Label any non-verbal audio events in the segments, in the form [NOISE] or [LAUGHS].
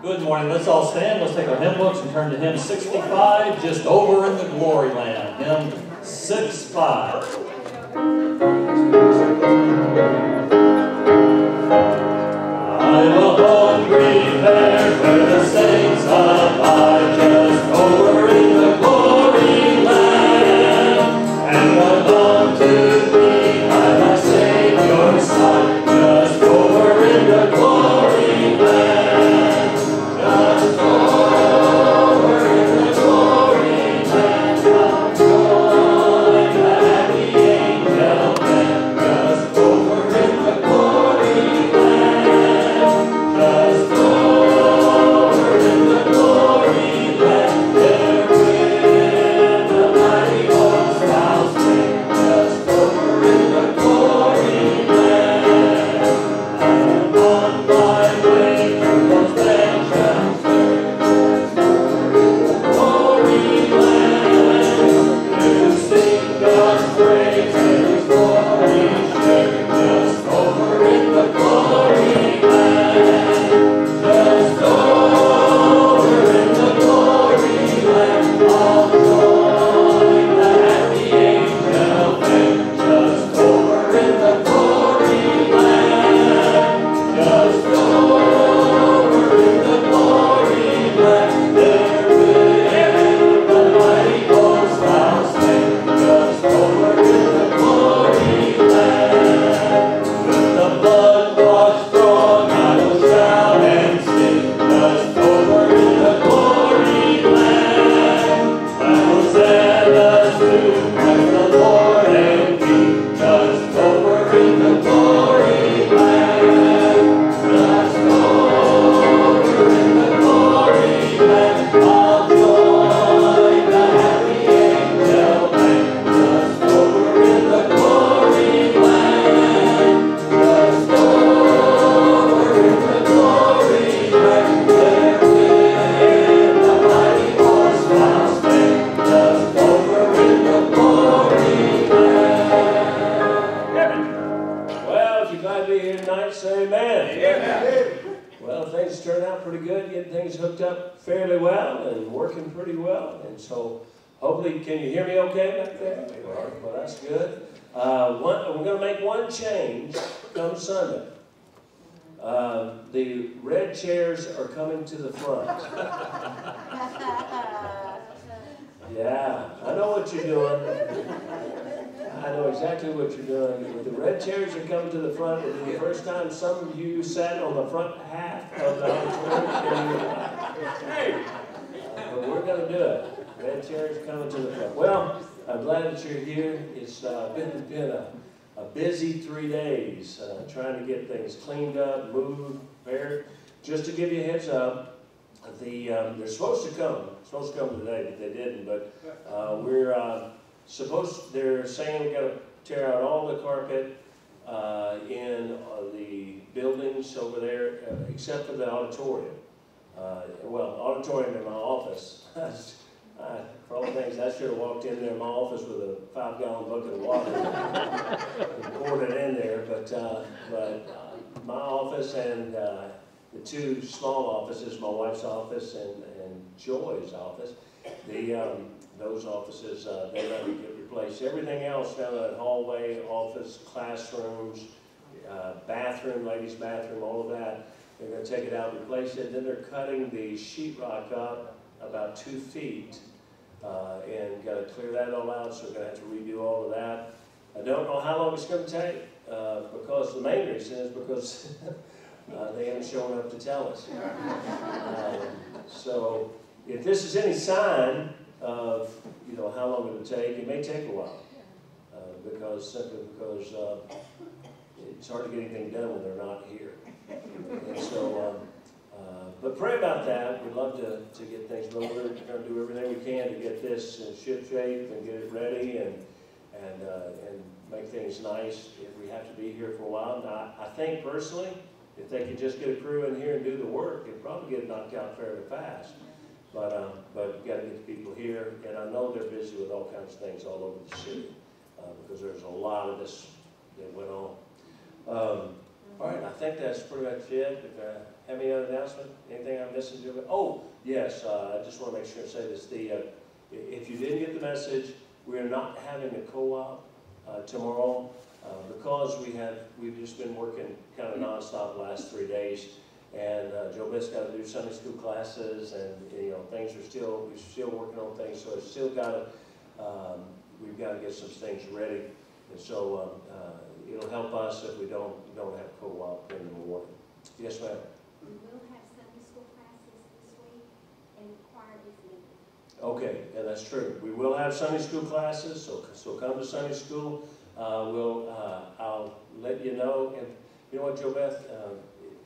Good morning. Let's all stand. Let's take our hymn books and turn to hymn 65, just over in the glory land. Hymn 65. To the front. [LAUGHS] Yeah, I know what you're doing. I know exactly what you're doing. The red chairs are coming to the front. Be the first time some of you sat on the front half of the auditorium. in your life. Hey, uh, But we're gonna do it. Red chairs coming to the front. Well, I'm glad that you're here. It's uh, been, been a, a busy three days, uh, trying to get things cleaned up, moved, prepared. Just to give you a heads up, the, um, they're supposed to come, supposed to come today, but they didn't. But uh, we're uh, supposed, they're saying we gotta tear out all the carpet uh, in uh, the buildings over there, uh, except for the auditorium. Uh, Well, auditorium in my office. [LAUGHS] Uh, For all things, I should have walked in there in my office with a five-gallon bucket of water and poured it in there, but, but my office and the two small offices, my wife's office and, and Joy's office, the, um, those offices, uh, they're gonna get replaced. Everything else down that hallway, office, classrooms, uh, bathroom, ladies' bathroom, all of that, they're gonna take it out, and replace it, then they're cutting the sheetrock up about two feet, uh, and gotta clear that all out, so we're gonna have to redo all of that. I don't know how long it's gonna take, uh, because the main reason is because [LAUGHS] uh, they haven't shown up to tell us. [LAUGHS] Um, So if this is any sign of, you know, how long it'll take, it may take a while. uh, Because, simply because uh, it's hard to get anything done when they're not here. And so, um, uh, but pray about that. We'd love to, to get things moving. We're going to do everything we can to get this in ship shape and get it ready and, and, uh, and make things nice if we have to be here for a while. Now, I think personally, if they could just get a crew in here and do the work, it'd probably get knocked out fairly fast. But, um, but you gotta get the people here, and I know they're busy with all kinds of things all over the city, uh, because there's a lot of this that went on. Um, All right, I think that's pretty much it. If, uh, have any other announcement? Anything I'm missing, Oh, yes, uh, I just want to make sure and say this. The, uh, if you didn't get the message, we are not having a co-op uh, tomorrow uh, because we have, we've just been working kind of nonstop the last three days. And uh, Joe Beth's got to do Sunday school classes and, you know, things are still, we're still working on things, so it's still got to, um, we've got to get some things ready. And so um, uh, it'll help us if we don't, don't have co-op in the morning. Yes, ma'am? We will have Sunday school classes this week, and choir is needed. Okay, yeah, that's true. We will have Sunday school classes, so, so come to Sunday school. Uh, we'll, uh, I'll let you know, and you know what, Joe Beth, uh,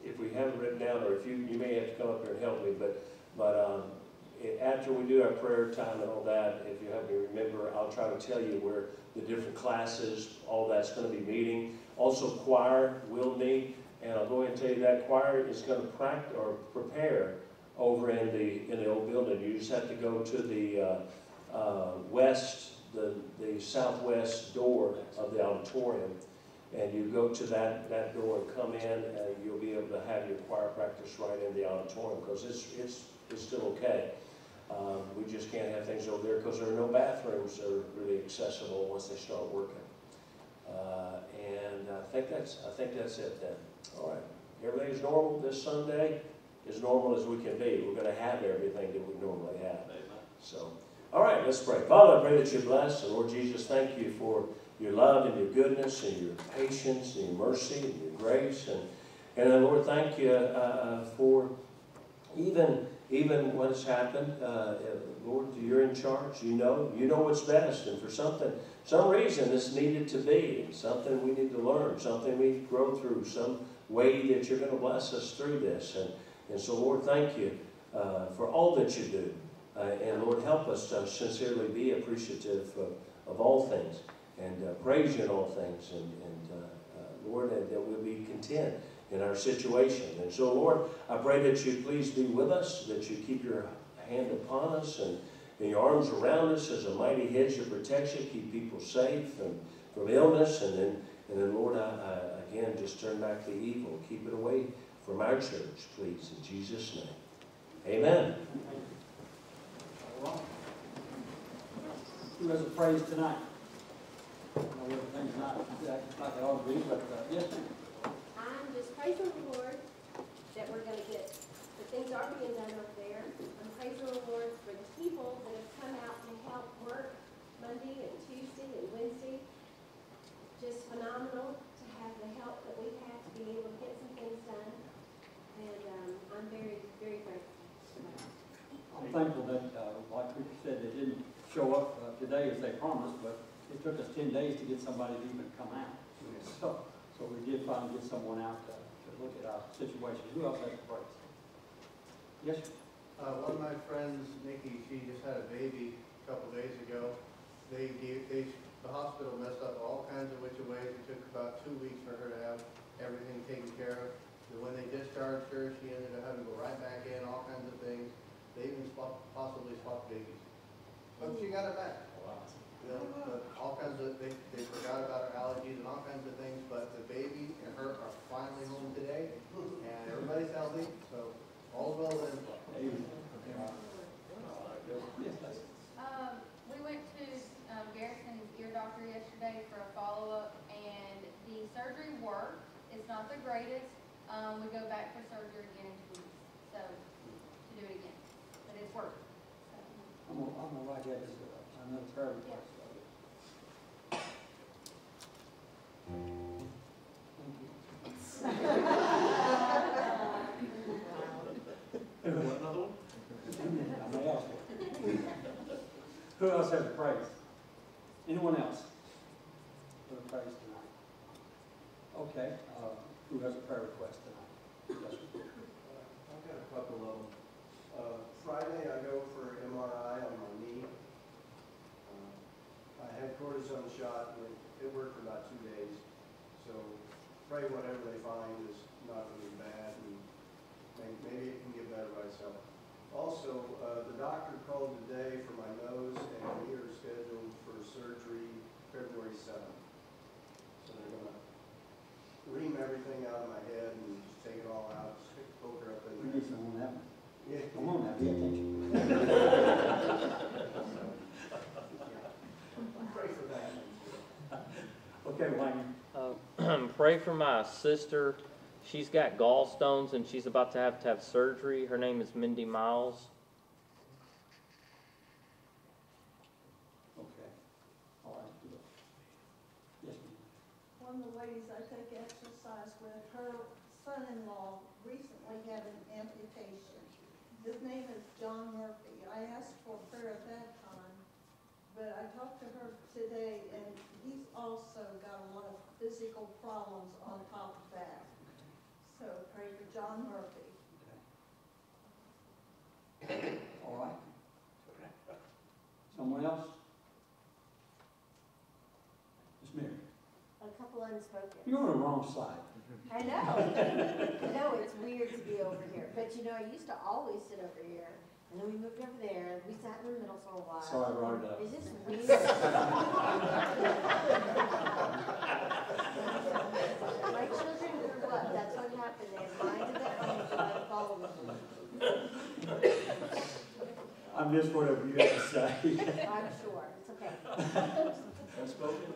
if we haven't written down, or if you, you may have to come up here and help me, but, but, um, i- after we do our prayer time and all that, if you help me remember, I'll try to tell you where the different classes, all that's gonna be meeting. Also choir will meet, and I'll go ahead and tell you that choir is gonna practice, or prepare over in the, in the old building. You just have to go to the, uh, uh, west, the, southwest door of the auditorium. And you go to that, that door and come in, and you'll be able to have your choir practice right in the auditorium, because it's, it's, it's still okay. Um, we just can't have things over there, because there are no bathrooms that are really accessible once they start working. Uh, and I think that's, I think that's it then. All right, everything's normal this Sunday? as normal as we can be. We're gonna have everything that we normally have. So, all right, let's pray. Father, I pray that you bless, and Lord Jesus, thank you for your love and your goodness and your patience and your mercy and your grace. And, and then, Lord, thank you uh, uh, for even, even what's happened. Uh, Lord, you're in charge. You know, you know what's best. And for something, some reason this needed to be, something we need to learn, something we grow through, some way that you're going to bless us through this. And, and so, Lord, thank you uh, for all that you do. Uh, and Lord, help us to sincerely be appreciative of, all things and uh, praise you in all things. And, and uh, Lord, and that we'll be content in our situation. And so, Lord, I pray that you please be with us, that you keep your hand upon us and, and your arms around us as a mighty hedge of protection, keep people safe and from illness. And then, and then Lord, I, I again just turn back the evil, keep it away from our church, please, in Jesus' name. Amen. Who has a praise tonight? I know everything's not exactly like it ought to be, but, uh, yes, ma'am. I'm just praising the Lord that we're gonna get, the things are being done up there. I'm praising the Lord for the people that have come out to help work Monday and Tuesday and Wednesday. Just phenomenal to have the help that we have to be able to get some things done. And, um, I'm very, very grateful. I'm thankful that, uh, like Richard said, they didn't show up uh, today as they promised, but it took us ten days to get somebody to even come out. So, so we did finally get someone out to, to look at our situation. Who else has a praise? Yes, sir. Uh, one of my friends, Nikki, she just had a baby a couple days ago. They gave, they, the hospital messed up all kinds of which ways. It took about two weeks for her to have everything taken care of. And when they discharged her, she ended up having to go right back in, all kinds of things. They even swap, possibly swapped babies. But she got it back. You know, but all kinds of, they, they forgot about her allergies and all kinds of things, but the baby and her are finally home today, and everybody's healthy, so all well then. Amen. Yes, Um, we went to, um, Garrison's ear doctor yesterday for a follow-up, and the surgery worked. It's not the greatest. Um, we go back for surgery again in two weeks, so, to do it again, but it's worked. So, I'm gonna, I'm gonna write that as a- another prayer request. Another one? I may ask for it. Who else has a praise? Anyone else? For the praise tonight? Okay, uh, who has a prayer request tonight? Yes, sir. I've got a couple of them. Friday, I go for MRI on my knee. Uh, I had cortisone shot, and it, worked for about two days. So pray whatever they find is not really bad, and maybe it can get better by itself. Also, uh, the doctor called today for my nose, and we are scheduled for surgery February 7th. So they're going to ream everything out of my head and take it all out, stick the poker up in there. We need someone that. Come on now, attention. Pray for that. Okay, Wayne. Uh, [CLEARS THROAT] Pray for my sister. She's got gallstones and she's about to have to have surgery. Her name is Mindy Miles. Okay. All right. good. Yes, ma'am. One of the ladies I take exercise with, her son-in-law recently had an amputation. His name is John Murphy. I asked for prayer at that time, but I talked to her today, and he's also got a lot of physical problems on top of that. So pray for John Murphy. [COUGHS] All right. Someone else? Miss Mary, A couple unspoken. you're on the wrong side. I know. [LAUGHS] I know, it's weird to be over here, but you know, I used to always sit over here, and then we moved over there, and we sat in the middle for a while. Sorry, I brought it up. It's just weird. [LAUGHS] My children grew up, that's what happened, they had minds of their own, so I followed them. I missed whatever you had to say. I'm sure, it's okay. Unspoken?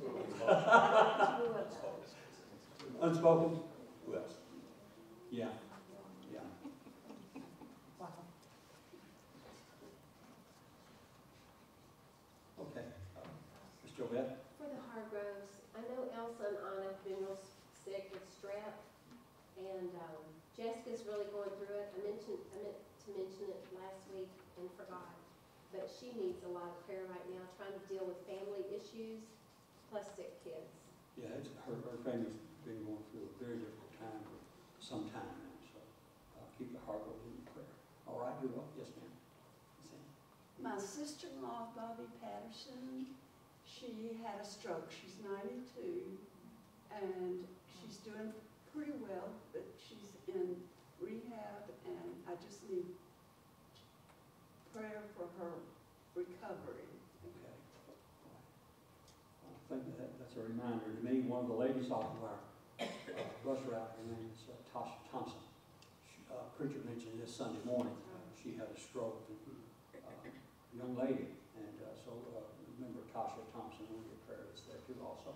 Grew up. Unspoken? Who else? Yeah, yeah. Wow. Okay. Uh, Ms. Jovette? For the Hargroves, I know Elsa and Anna have been real sick with strep, and um, Jessica's really going through it. I mentioned, I meant to mention it last week and forgot, but she needs a lot of prayer right now, trying to deal with family issues plus sick kids. Yeah, it's, her, her family's been going through a very difficult time for some time now, so, uh, keep the heart open in prayer. All right, who else? Yes, ma'am. My sister-in-law, Bobby Patterson, she had a stroke. She's 92, and she's doing pretty well, but she's in rehab, and I just need prayer for her recovery. Okay. Right. I think that, that's a reminder to me, one of the ladies off of our, uh, bus route, her name is uh, Tasha Thompson. She, Uh, preacher mentioned this Sunday morning, uh, she had a stroke, uh, young lady, and, uh, so, remember Tasha Thompson, on your prayer is there too also,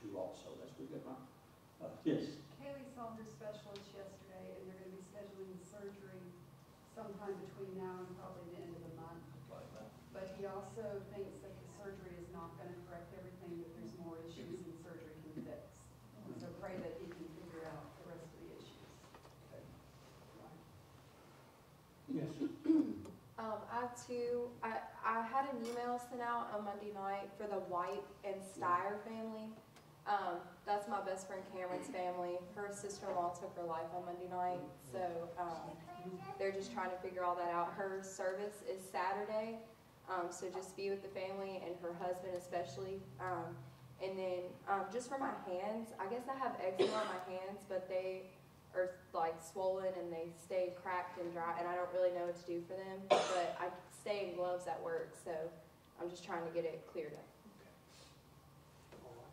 two also, that's pretty good? Uh, yes, Kaylee saw her specialist yesterday, and they're gonna be scheduling the surgery sometime between now and probably the end of the month. But he also thinks that the surgery is not gonna correct everything, that there's more issues than surgery can fix. So pray that he can figure out the rest of the issues. okay. Yes, Um, I too, I, I had an email sent out on Monday night for the White and Steyer family. Um, that's my best friend Cameron's family. Her sister-in-law took her life on Monday night, so, um, they're just trying to figure all that out. Her service is Saturday, um, so just be with the family and her husband especially. Um, and then, um, just for my hands, I guess I have eczema on my hands, but they are like swollen and they stay cracked and dry, and I don't really know what to do for them. But I stay in gloves at work, so I'm just trying to get it cleared up. all right.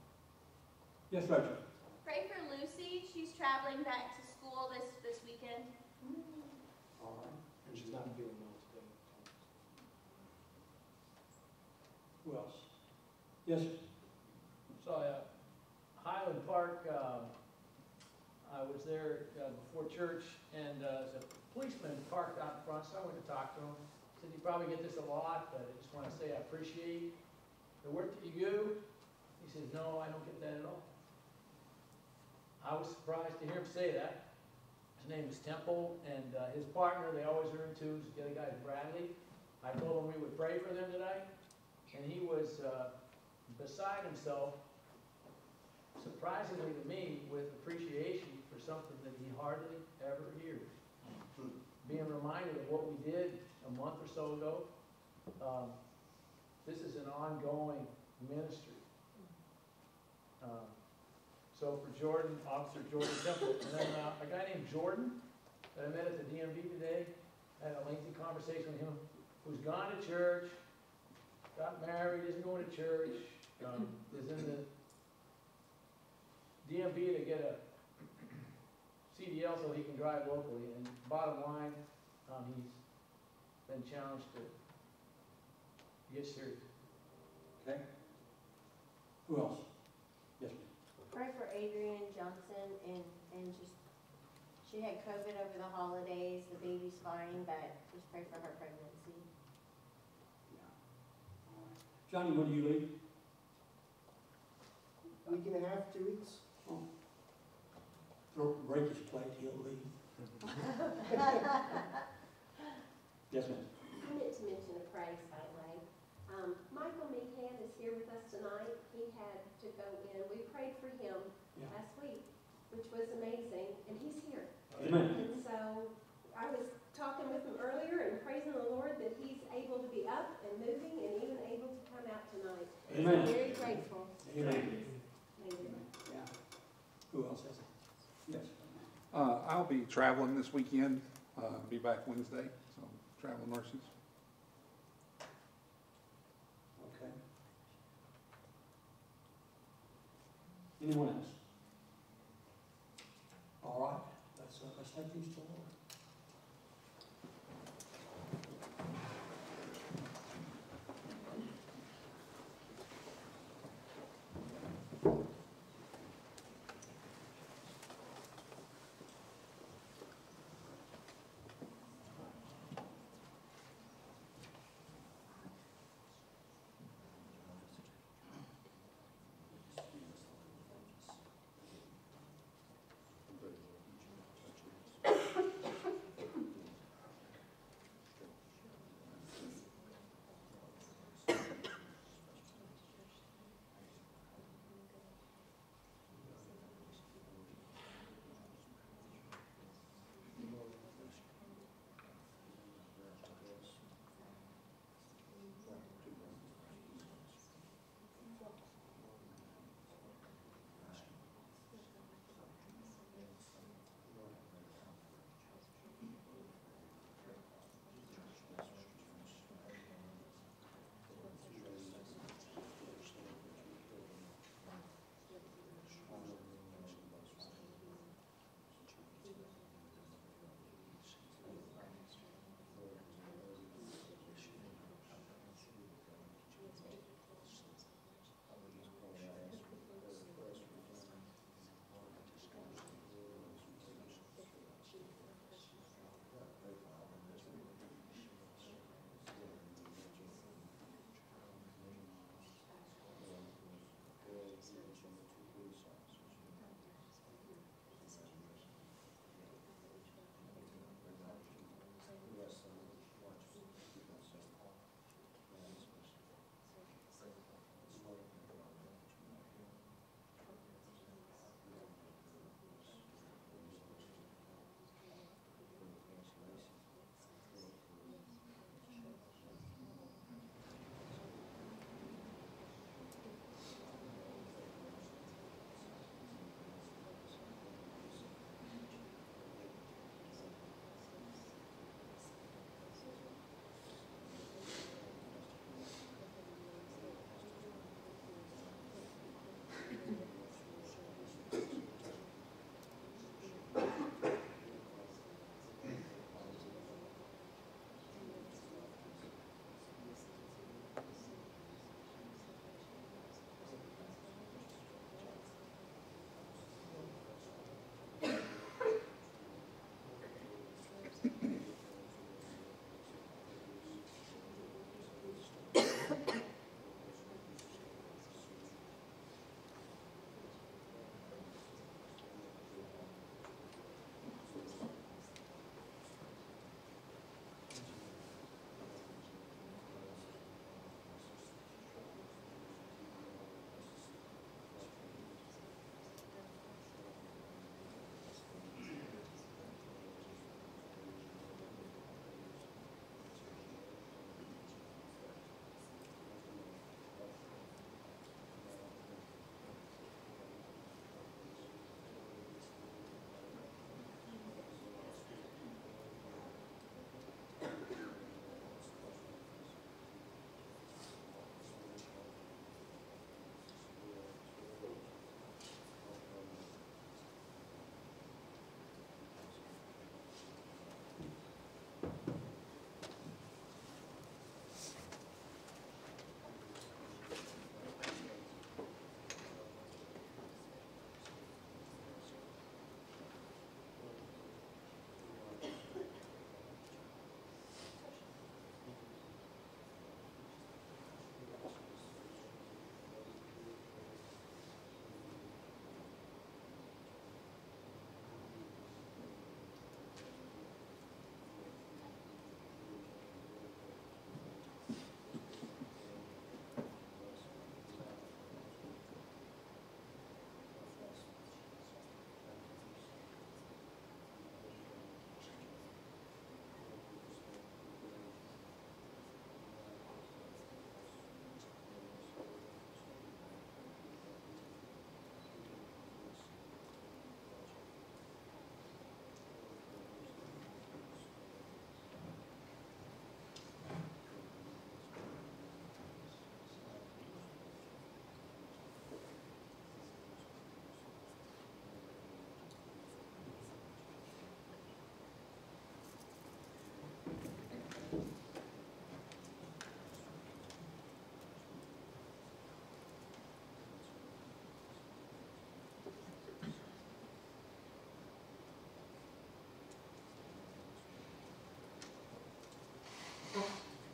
Yes, Rachel? Pray for Lucy, she's traveling back to school this, this weekend. All right. And she's not feeling well today. Who else? Yes, sir. So, uh, Highland Park, um, I was there uh, before church, and uh, there's a policeman parked out in front, so I went to talk to him. Said, you probably get this a lot, but I just want to say I appreciate the work that you do. He says, no, I don't get that at all. I was surprised to hear him say that. His name is Temple, and uh, his partner, they always are in twos, the other guy is Bradley. I told him we would pray for them tonight, and he was uh, beside himself surprisingly to me, with appreciation for something that he hardly ever hears. Being reminded of what we did a month or so ago, um, this is an ongoing ministry. Um, So for Jordan, Officer Jordan Temple, and then uh, a guy named Jordan that I met at the DMV today, had a lengthy conversation with him, who's gone to church, got married, isn't going to church, um, is in the DMV to get a CDL so he can drive locally, and bottom line, Um, he's been challenged to get serious. Okay? Who else? Yes, ma'am. Pray for Adrienne Johnson and, and just, she had COVID over the holidays, the baby's fine, but just pray for her pregnancy. All right. Johnny, what do you leave? Week and a half, two weeks? Throat break his plate, he'll leave. [LAUGHS] Yes, ma'am. I meant to mention a praise, by the way. Um, Michael Meehan is here with us tonight. He had to go in. We prayed for him Yeah. last week, which was amazing, and he's here. Amen. And so I was talking with him earlier and praising the Lord that he's able to be up and moving and even able to come out tonight. Amen. Very grateful. Amen. Amen. Yeah. Who else has it? Yes. Uh, I'll be traveling this weekend, uh, be back Wednesday, so travel nurses. Anyone else? All right, let's, uh, let's take these to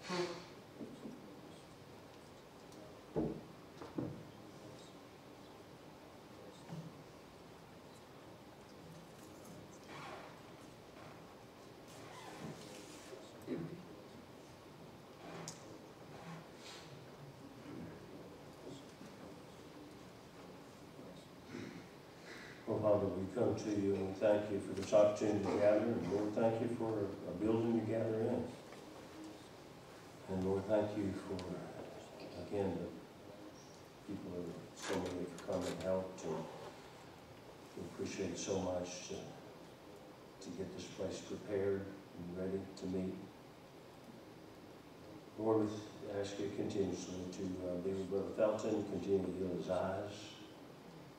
Well, Father, we come to you and thank you for this opportunity to gather, and Lord, thank you for a building to gather in. Thank you for, again, the people who so many have come and helped, and we appreciate so much to, to get this place prepared and ready to meet. Lord, we ask you continuously to uh, be with Brother Felton, continue to heal his eyes,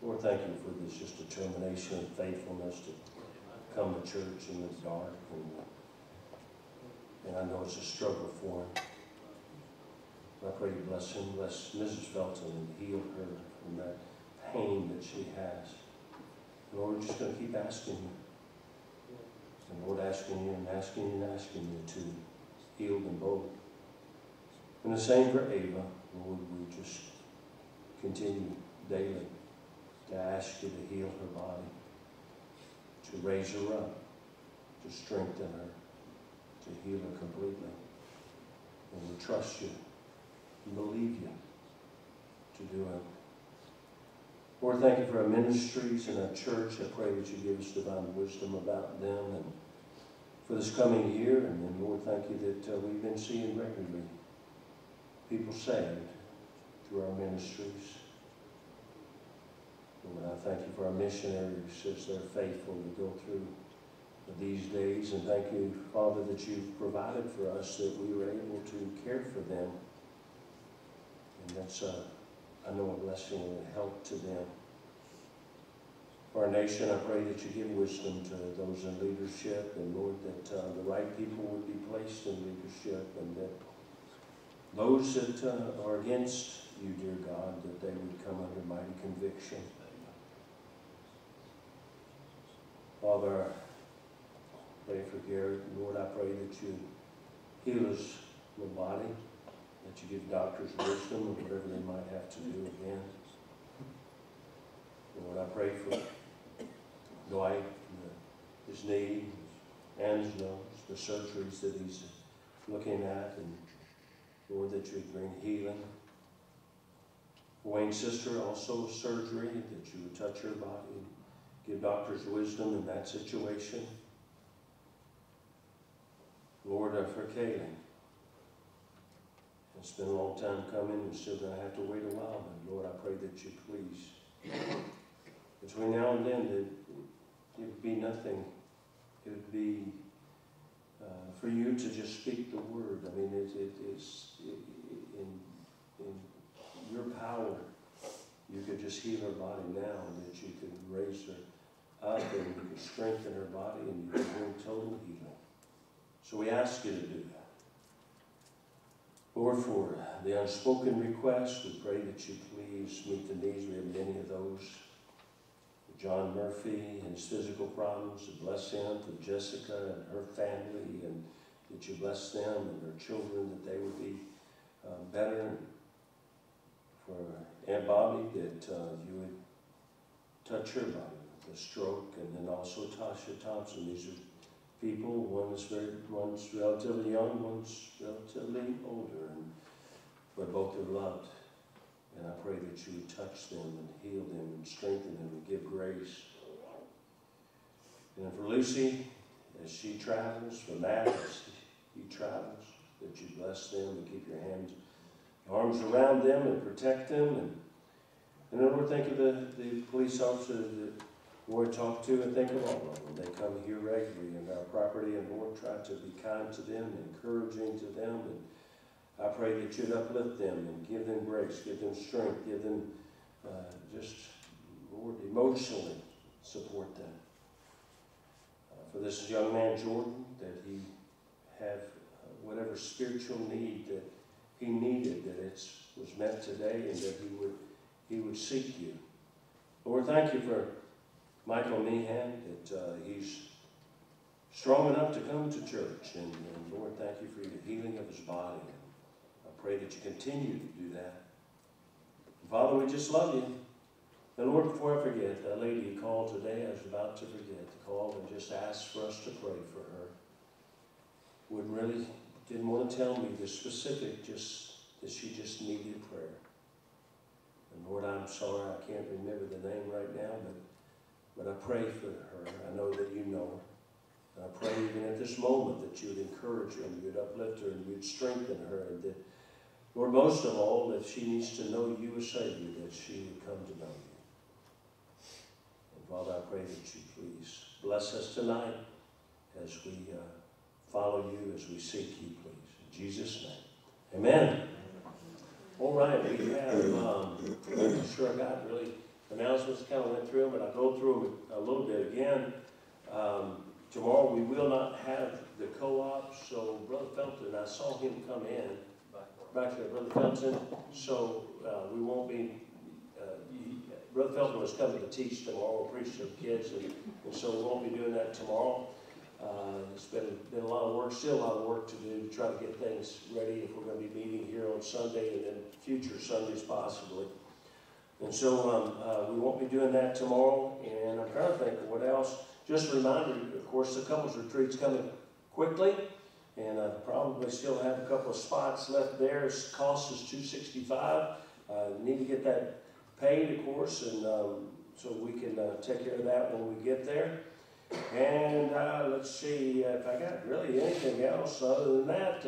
Lord, thank you for this just determination and faithfulness to come to church in the dark. And, and I know it's a struggle for him. I pray you bless him, bless Mrs. Felton and heal her from that pain that she has. Lord, we're just going to keep asking you. And Lord, asking you and asking you and asking you to heal them both. And the same for Ava. Lord, we just continue daily to ask you to heal her body, to raise her up, to strengthen her, to heal her completely. And we trust you and believe you to do it. Lord, thank you for our ministries and our church. I pray that you give us divine wisdom about them and for this coming year. And then, Lord, thank you that uh, we've been seeing regularly people saved through our ministries. Lord, I thank you for our missionaries as they're faithful to go through these days. And thank you, Father, that you've provided for us that we were able to care for them. And that's, uh, I know, a blessing and a help to them. For our nation, I pray that you give wisdom to those in leadership. And Lord, that uh, the right people would be placed in leadership and that those that uh, are against you, dear God, that they would come under mighty conviction. Father, I pray for Garrett. Lord, I pray that you heal his little body, that you give doctors wisdom of whatever they might have to do again. Lord, I pray for Dwight, and his knee, and his nose, the surgeries that he's looking at, and Lord, that you bring healing. Wayne's sister, also surgery, that you would touch her body Give doctors wisdom in that situation. Lord, for Kaylin. It's been a long time coming. We're still going to have to wait a while, but Lord, I pray that you please. Between now and then, it, it would be nothing. It would be uh, for you to just speak the word. I mean, it, it is it, in, in your power. You could just heal her body now, and that you could raise her up and you can strengthen her body and you can bring total healing. So we ask you to do that. Lord, for the unspoken requests, we pray that you please meet the needs. We have many of those. John Murphy and his physical problems, bless him, for Jessica and her family, and that you bless them and their children, that they would be uh, better. For Aunt Bobby, that uh, you would touch her body with a stroke, and then also Tasha Thompson. These are people, one's very, one's relatively young, one's relatively older, and but both are loved. And I pray that you would touch them and heal them and strengthen them and give grace. And for Lucy, as she travels, for Matt, as he travels, that you bless them and keep your hands, arms around them and protect them. And, and Lord, think of the, the police officers that Lord, talk to and think of all of them. They come here regularly in our property, and Lord, try to be kind to them, encouraging to them. And I pray that you'd uplift them and give them grace, give them strength, give them uh, just, Lord, emotionally support them. Uh, for this young man, Jordan, that he have uh, whatever spiritual need that he needed, that it was met today, and that he would, he would seek you. Lord, thank you for Michael Meehan, that uh, he's strong enough to come to church. And, and, Lord, thank you for the healing of his body. And I pray that you continue to do that. Father, we just love you. And Lord, before I forget, that lady called today, I was about to forget to call and just asked for us to pray for her. Wouldn't really, didn't want to tell me the specific, just that she just needed prayer. And Lord, I'm sorry, I can't remember the name right now, but but I pray for her. I know that you know. And I pray even at this moment that you would encourage her and you would uplift her and you would strengthen her. And that, Lord, most of all, if she needs to know you as Savior, that she would come to know you. And Father, I pray that you please bless us tonight as we uh, follow you, as we seek you, please. In Jesus' name. Amen. All right, we have, um, I'm sure I got really announcements, kind of went through them, and I'll go through them a little bit again. Um, tomorrow we will not have the co-op, so Brother Felton, I saw him come in, back there, Brother Felton, so uh, we won't be, uh, he, Brother Felton was coming to teach tomorrow, preach to the kids, and, and so we won't be doing that tomorrow. Uh, it's been, been a lot of work, still a lot of work to do to try to get things ready if we're going to be meeting here on Sunday and then future Sundays possibly. And so um, uh, we won't be doing that tomorrow. And I'm trying to think of what else. Just a reminder, of course, the couples retreat's coming quickly, and I probably still have a couple of spots left there. Cost is two sixty-five. Uh, need to get that paid, of course, and um, so we can uh, take care of that when we get there. And uh, let's see if I got really anything else other than that.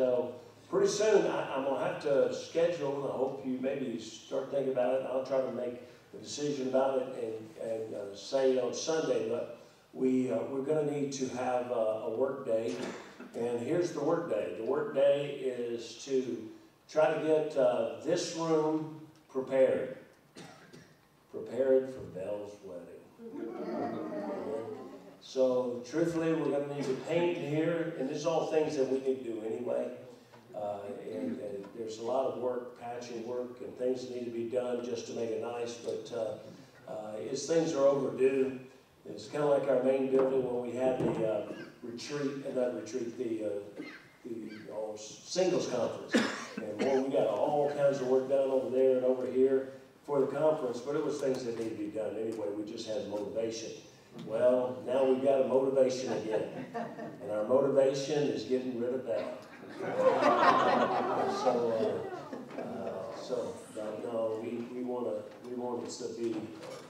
Uh, pretty soon I, am gonna have to schedule, and I hope you maybe start thinking about it. I'll try to make a decision about it and, and uh, say on Sunday, but we, uh, we're gonna need to have a, a work day. And here's the work day. The work day is to try to get uh, this room prepared. Prepared for Belle's wedding. So truthfully, we're gonna need to paint here, and this is all things that we need to do anyway. Uh, and, and, there's a lot of work, patching work, and things that need to be done just to make it nice. But uh, uh, as things are overdue, it's kind of like our main building when we had the uh, retreat, and not retreat, the, uh, the singles conference. And boy, we got all kinds of work done over there and over here for the conference, but it was things that needed to be done anyway. We just had motivation. Well, now we've got a motivation again. And our motivation is getting rid of that. So, uh, uh, so no, no, we, we want to we want it to be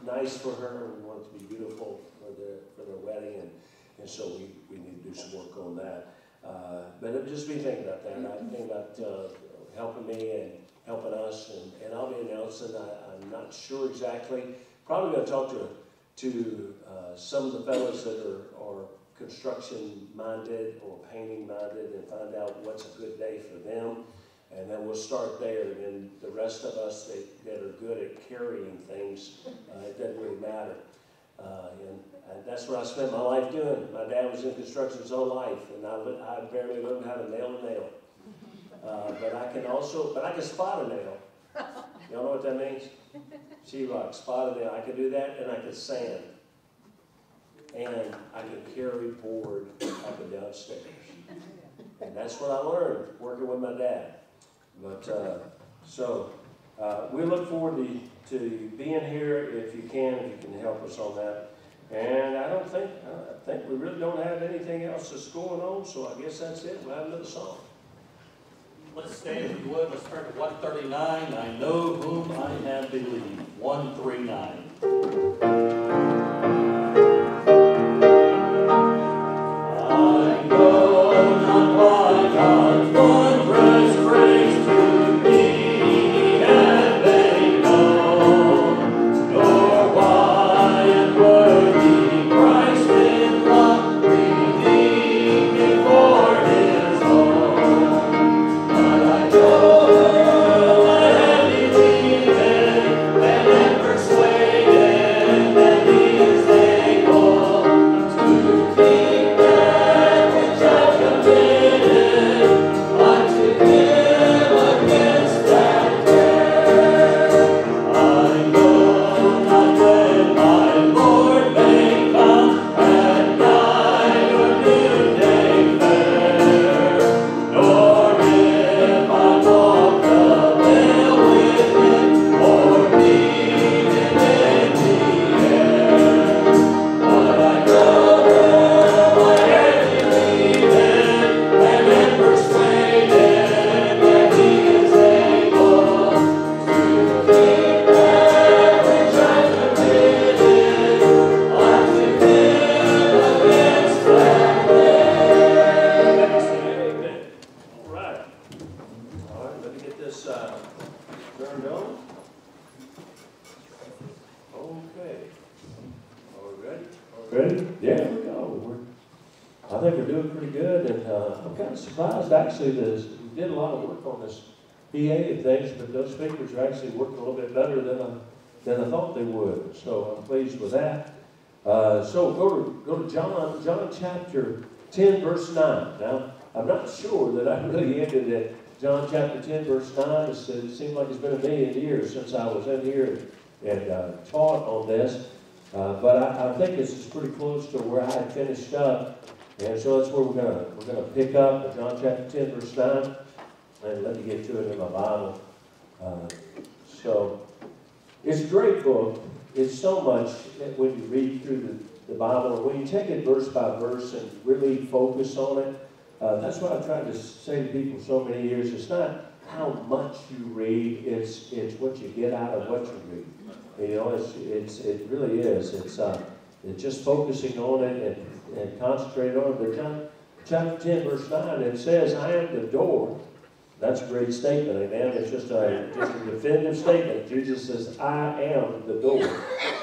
nice for her. We want it to be beautiful for the for their wedding, and and so we, we need to do some work on that. Uh, but just be thinking about that. I think about uh, helping me and helping us, and, and I'll be announcing. I, I'm not sure exactly. Probably going to talk to to uh, some of the fellows that are, are construction minded or painting minded and find out what's a good day for them. And then we'll start there. And then the rest of us that, that are good at carrying things, uh, it doesn't really matter. Uh, and And that's what I spent my life doing. My dad was in construction his whole life, and I, I barely learned how to nail a nail. [LAUGHS] Uh, but I can also, but I can spot a nail. [LAUGHS] Y'all know what that means? Sheetrock, spot a nail. I can do that, and I can sand. And I can carry board up and down stairs. And that's what I learned working with my dad. But, uh, so, uh, we look forward to, to being here if you can, if you can help us on that. And I don't think, I think we really don't have anything else that's going on, so I guess that's it. We'll have another song. Let's stand if you would, let's turn to one thirty-nine, I know whom I have believed, one three nine. To, John, John chapter ten, verse nine. Now, I'm not sure that I really ended at John chapter ten, verse nine. It's, it seems like it's been a million years since I was in here and, uh, taught on this. Uh, but I, I think this is pretty close to where I finished up. And so that's where we're gonna, we're gonna pick up John chapter ten, verse nine. And let me get to it in my Bible. Uh, so, it's a great book. It's so much when you read through the, Bible, when you take it verse by verse and really focus on it, uh, that's what I've tried to say to people so many years. It's not how much you read, it's, it's what you get out of what you read. You know, it's, it's, it really is. It's, uh, it's just focusing on it and, and concentrating on it. But John chapter 10, verse 9, it says, I am the door. That's a great statement, amen. It's just a, just a definitive statement. Jesus says, I am the door.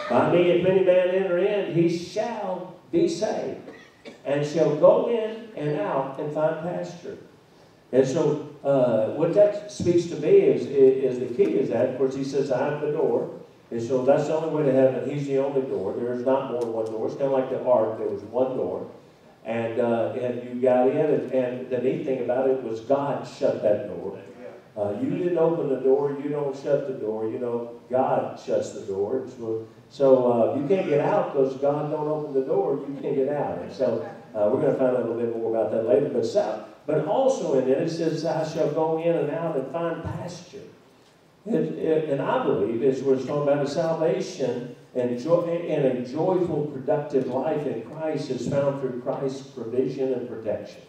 By me, if any man enter in, he shall be saved, and shall go in and out and find pasture. And so, uh, what that speaks to me is, is, the key is that, of course, he says, I'm the door. And so that's the only way to heaven. He's the only door. There's not more than one door. It's kind of like the ark. There was one door. And, uh, and you got in, and, and the neat thing about it was God shut that door. Uh, you didn't open the door, you don't shut the door, you know, God shuts the door. So, so uh, you can't get out because God don't open the door, you can't get out. And so uh, we're going to find out a little bit more about that later. But, so, but also in it, it says, I shall go in and out and find pasture. It, it, and I believe, as we're talking about, the salvation and, joy, and a joyful, productive life in Christ is found through Christ's provision and protection.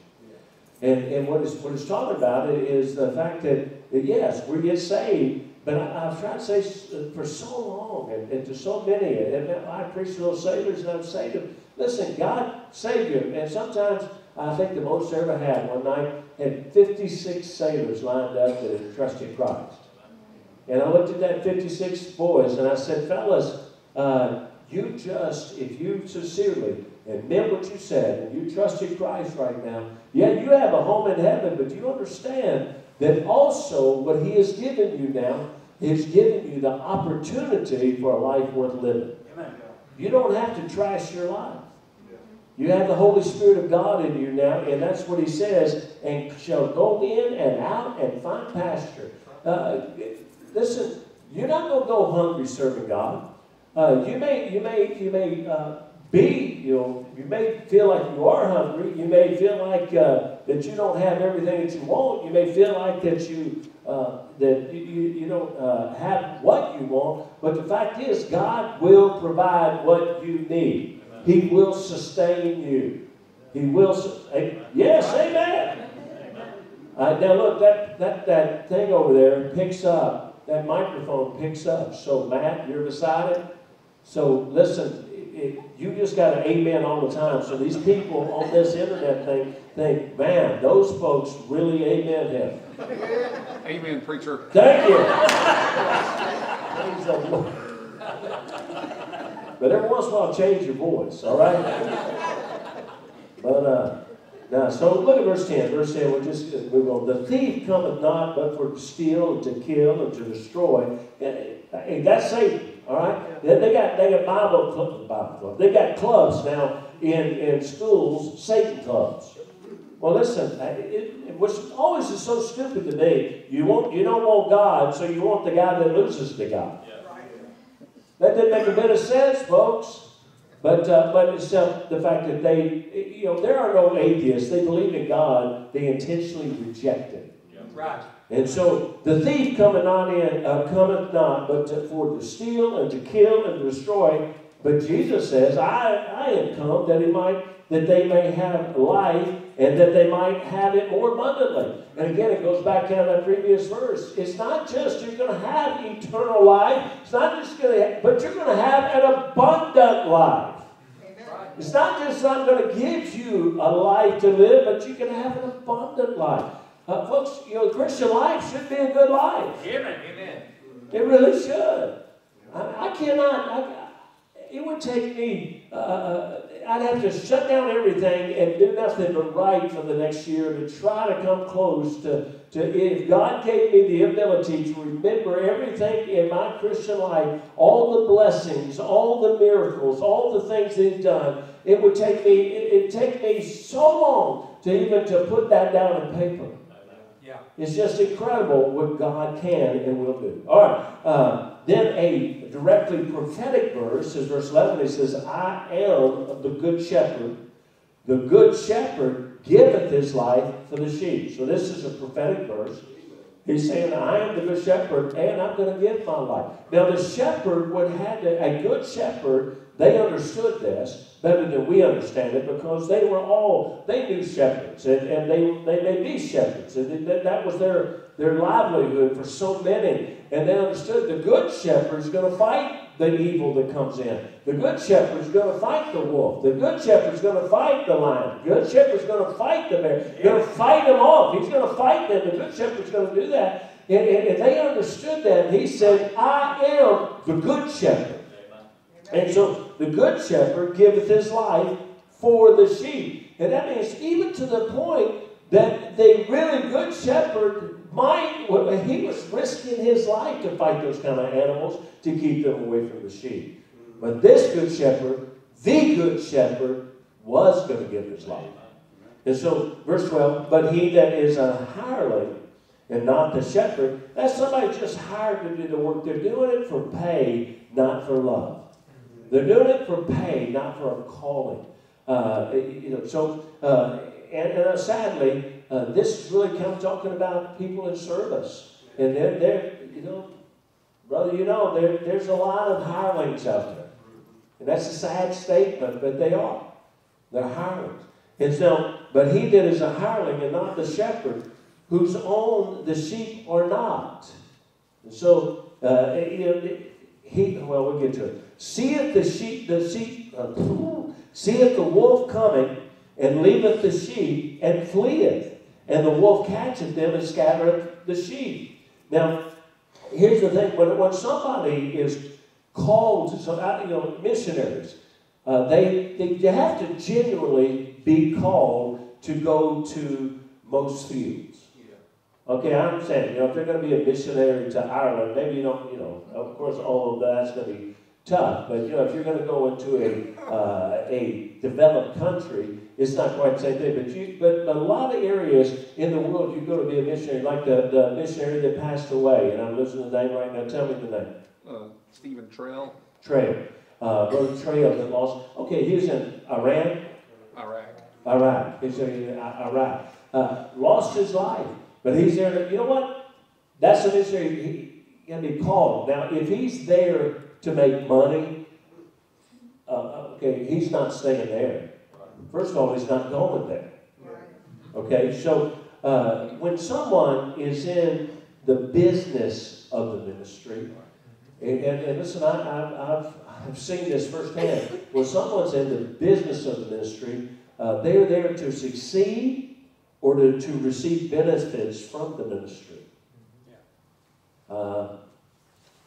And, and what, is, what it's talking about is the fact that, that yes, we get saved, but I, I've tried to say for so long, and, and to so many, and I preach to those sailors, and I've said them, listen, God saved you. And sometimes I think the most I ever had one night had 56 sailors lined up that had trusted Christ. And I looked at that 56 boys and I said, fellas, uh, you just, if you sincerely admit what you said and you trusted Christ right now, yeah, you have a home in heaven, but you understand that also what He has given you now is giving you the opportunity for a life worth living. Amen. You don't have to trash your life. You have the Holy Spirit of God in you now, and that's what he says, and shall go in and out and find pasture. Uh, listen, you're not going to go hungry serving God. Uh, you may, you may, you may uh, be, you know, you may feel like you are hungry. You may feel like uh, that you don't have everything that you want. You may feel like that you uh, that you, you, you don't uh, have what you want. But the fact is, God will provide what you need. He will sustain you. He will. Eh, yes, amen. Uh, now look, that, that, that thing over there picks up, that microphone picks up. So Matt, you're beside it. So listen, it, it- you just got to amen all the time. So these people on this internet thing think, man, those folks really amen him. Amen, preacher. Thank you. Praise the Lord. But every once in a while, change your voice, all right? But, uh, now, so look at verse 10. Verse 10, we'll just move on. The thief cometh not but for to steal and to kill and to destroy. Hey, that's Satan, all right? They, they got, they got Bible, clubs, Bible club. They got clubs now in, in schools, Satan clubs. Well, listen, it, it was always is so stupid to me. You want, you don't want God, so you want the guy that loses to God. That didn't make a bit of sense, folks. But uh, but it's uh, the fact that they, you know, there are no atheists. They believe in God. They intentionally reject Him. Right. And so the thief cometh not in, uh, cometh not, but to, for to steal and to kill and to destroy. But Jesus says, I, I am come that he might, that they may have life and that they might have it more abundantly. And again, it goes back down to that previous verse. It's not just you're going to have eternal life. It's not just going to, but you're going to have an abundant life. It's not just I'm going to give you a life to live, but you can have an abundant life. Uh, folks, you know, Christian life should be a good life. Amen, amen. It really should. I, I cannot. I, it would take me. Uh, I'd have to shut down everything and do nothing but write for the next year to try to come close to. To if God gave me the ability to remember everything in my Christian life, all the blessings, all the miracles, all the things that He's done, it would take me. It, it'd take me so long to even to put that down in paper. Yeah. It's just incredible what God can and will do. All right. Uh, then a directly prophetic verse is verse 11. It says, I am the good shepherd. The good shepherd giveth his life for the sheep. So this is a prophetic verse. He's saying, I am the good shepherd, and I'm going to give my life. Now, the shepherd would have to, a good shepherd, they understood this better than we understand it because they were all, they knew shepherds, and, and they, they may be shepherds, and that, that was their, their livelihood for so many. And they understood the good shepherd is going to fight the evil that comes in. The good shepherd is going to fight the wolf. The good shepherd is going to fight the lion. The good shepherd is going to fight the bear. He's going to fight them off. He's going to fight them. The good shepherd is going to do that. And, and, and they understood that. And he said, I am the good shepherd. And so the good shepherd giveth his life for the sheep. And that means even to the point that the really good shepherd might, he was risking his life to fight those kind of animals to keep them away from the sheep. But this good shepherd, the good shepherd, was going to give his life. And so, verse 12, but he that is a hireling and not the shepherd, that's somebody just hired to do the work. They're doing it for pay, not for love. They're doing it for pay, not for a calling. Uh, you know, so, uh, and, and uh, sadly, uh, this is really kind of talking about people in service. And they're, they're you know, brother, you know, there, there's a lot of hirelings out there. And that's a sad statement, but they are. They're hirelings. And so, but he that is a hireling and not the shepherd, whose own the sheep are not. And so, uh, you know, he, well, we'll get to it. Seeth the sheep, the sheep, uh, seeth the wolf coming, and leaveth the sheep, and fleeth. And the wolf catcheth them and scattereth the sheep. Now, here's the thing: when, when somebody is called to some, you know, missionaries, uh, they, they they have to genuinely be called to go to most fields. Okay, I understand. You know, if they're going to be a missionary to Ireland, maybe you don't. You know, of course, all of that's going to be tough. But, you know, if you're gonna go into a, uh, a developed country, it's not quite the same thing. But you, but, but a lot of areas in the world, you go to be a missionary, like the, the missionary that passed away, and I'm losing the name right now. Tell me the name. Uh, Stephen Trail, Trail. Uh, Brother Trail that lost. Okay, he was in Iran, Iraq. Iraq. He's in I- Iraq. Uh, lost his life, but he's there. You know what? That's a missionary. He can be called. Now, if he's there to make money, uh, okay, he's not staying there. First of all, he's not going there. Okay, so uh, when someone is in the business of the ministry, and, and, and listen, I, I, I've, I've seen this firsthand. When someone's in the business of the ministry, uh, they're there to succeed or to, to receive benefits from the ministry. Uh,